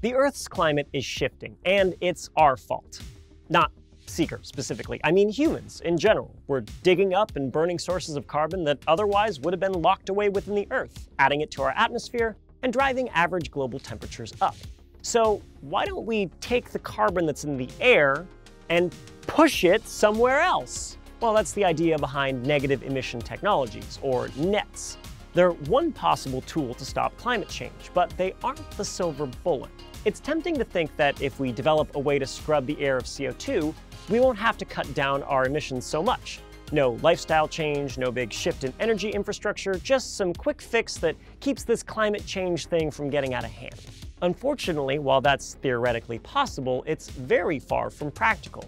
The Earth's climate is shifting, and it's our fault. Not Seeker specifically, I mean humans in general. We're digging up and burning sources of carbon that otherwise would have been locked away within the Earth, adding it to our atmosphere and driving average global temperatures up. So why don't we take the carbon that's in the air and push it somewhere else? Well, that's the idea behind negative emission technologies, or NETs. They're one possible tool to stop climate change, but they aren't the silver bullet. It's tempting to think that if we develop a way to scrub the air of CO2, we won't have to cut down our emissions so much. No lifestyle change, no big shift in energy infrastructure, just some quick fix that keeps this climate change thing from getting out of hand. Unfortunately, while that's theoretically possible, it's very far from practical.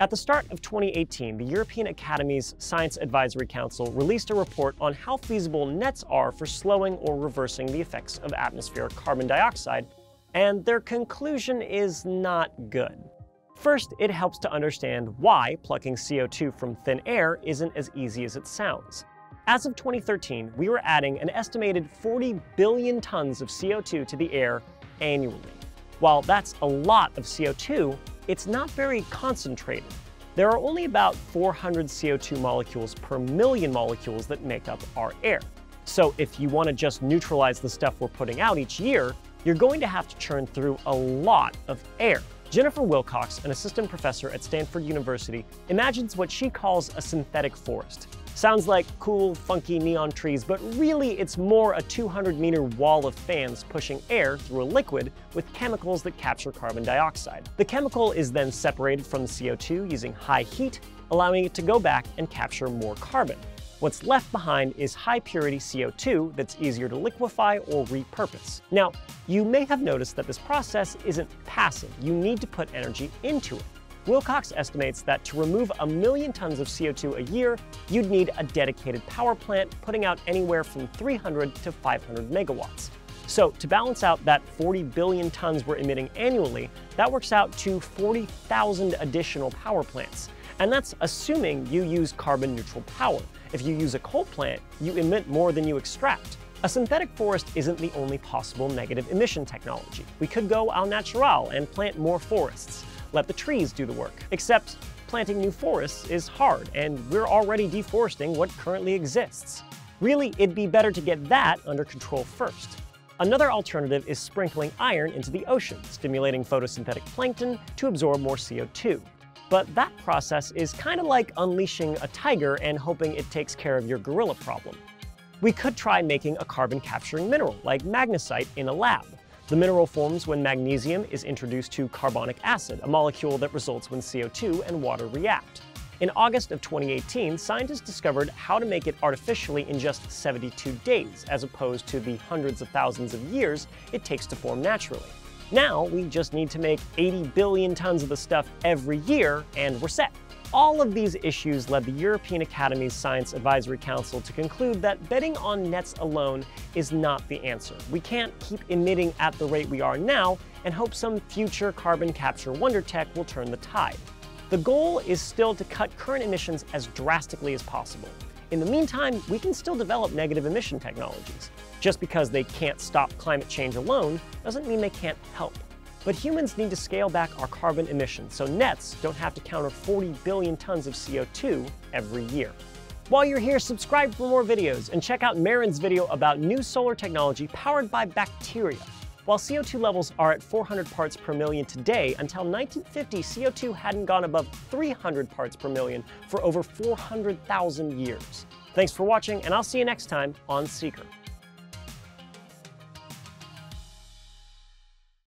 At the start of 2018, the European Academies' Science Advisory Council released a report on how feasible NETs are for slowing or reversing the effects of atmospheric carbon dioxide and their conclusion is not good. First, it helps to understand why plucking CO2 from thin air isn't as easy as it sounds. As of 2013, we were adding an estimated 40 billion tons of CO2 to the air annually. While that's a lot of CO2, it's not very concentrated. There are only about 400 CO2 molecules per million molecules that make up our air. So if you want to just neutralize the stuff we're putting out each year, you're going to have to churn through a lot of air. Jennifer Wilcox, an assistant professor at Stanford University, imagines what she calls a synthetic forest. Sounds like cool, funky neon trees, but really it's more a 200 meter wall of fans pushing air through a liquid with chemicals that capture carbon dioxide. The chemical is then separated from the CO2 using high heat, allowing it to go back and capture more carbon. What's left behind is high purity CO2 that's easier to liquefy or repurpose. Now, you may have noticed that this process isn't passive. You need to put energy into it. Wilcox estimates that to remove a million tons of CO2 a year, you'd need a dedicated power plant putting out anywhere from 300 to 500 megawatts. So to balance out that 40 billion tons we're emitting annually, that works out to 40,000 additional power plants. And that's assuming you use carbon neutral power. If you use a coal plant, you emit more than you extract. A synthetic forest isn't the only possible negative emission technology. We could go al natural and plant more forests. Let the trees do the work. Except planting new forests is hard, and we're already deforesting what currently exists. Really, it'd be better to get that under control first. Another alternative is sprinkling iron into the ocean, stimulating photosynthetic plankton to absorb more CO2. But that process is kind of like unleashing a tiger and hoping it takes care of your gorilla problem. We could try making a carbon capturing mineral like magnesite in a lab. The mineral forms when magnesium is introduced to carbonic acid, a molecule that results when CO2 and water react. In August of 2018, scientists discovered how to make it artificially in just 72 days, as opposed to the hundreds of thousands of years it takes to form naturally. Now we just need to make 80 billion tons of the stuff every year and we're set. All of these issues led the European Academies' Science Advisory Council to conclude that betting on NETs alone is not the answer. We can't keep emitting at the rate we are now and hope some future carbon capture wonder tech will turn the tide. The goal is still to cut current emissions as drastically as possible. In the meantime, we can still develop negative emission technologies. Just because they can't stop climate change alone doesn't mean they can't help. But humans need to scale back our carbon emissions so NETs don't have to counter 40 billion tons of CO2 every year. While you're here, subscribe for more videos and check out Maren's video about new solar technology powered by bacteria. While CO2 levels are at 400 parts per million today, until 1950, CO2 hadn't gone above 300 parts per million for over 400,000 years. Thanks for watching, and I'll see you next time on Seeker.